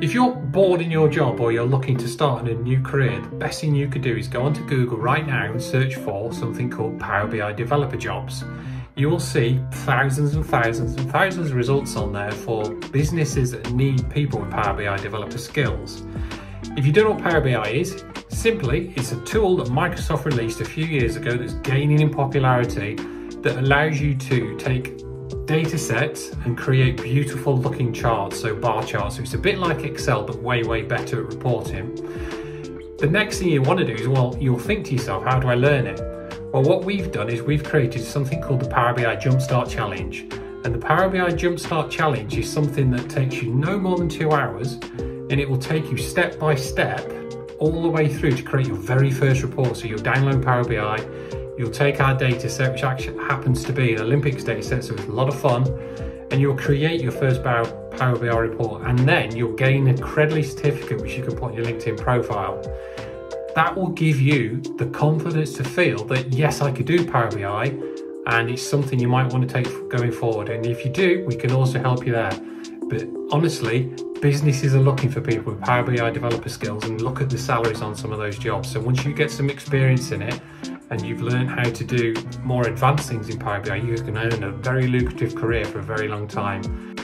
If you're bored in your job or you're looking to start a new career, the best thing you could do is go onto Google right now and search for something called Power BI developer jobs. You will see thousands and thousands and thousands of results on there for businesses that need people with Power BI developer skills. If you don't know what Power BI is, simply it's a tool that Microsoft released a few years ago that's gaining in popularity that allows you to take data sets and create beautiful looking charts, so bar charts. So it's a bit like Excel, but way, way better at reporting. The next thing you want to do is, well, you'll think to yourself, how do I learn it? Well, what we've done is we've created something called the Power BI Jumpstart Challenge. And the Power BI Jumpstart Challenge is something that takes you no more than two hours and it will take you step by step all the way through to create your very first report. So you'll download Power BI, You'll take our data set, which actually happens to be an Olympics data set, so it's a lot of fun, and you'll create your first Power BI report, and then you'll gain a Credly certificate, which you can put on your LinkedIn profile. That will give you the confidence to feel that yes, I could do Power BI, and it's something you might want to take going forward. And if you do, we can also help you there. But honestly, businesses are looking for people with Power BI developer skills and look at the salaries on some of those jobs. So once you get some experience in it and you've learned how to do more advanced things in Power BI, you can earn a very lucrative career for a very long time.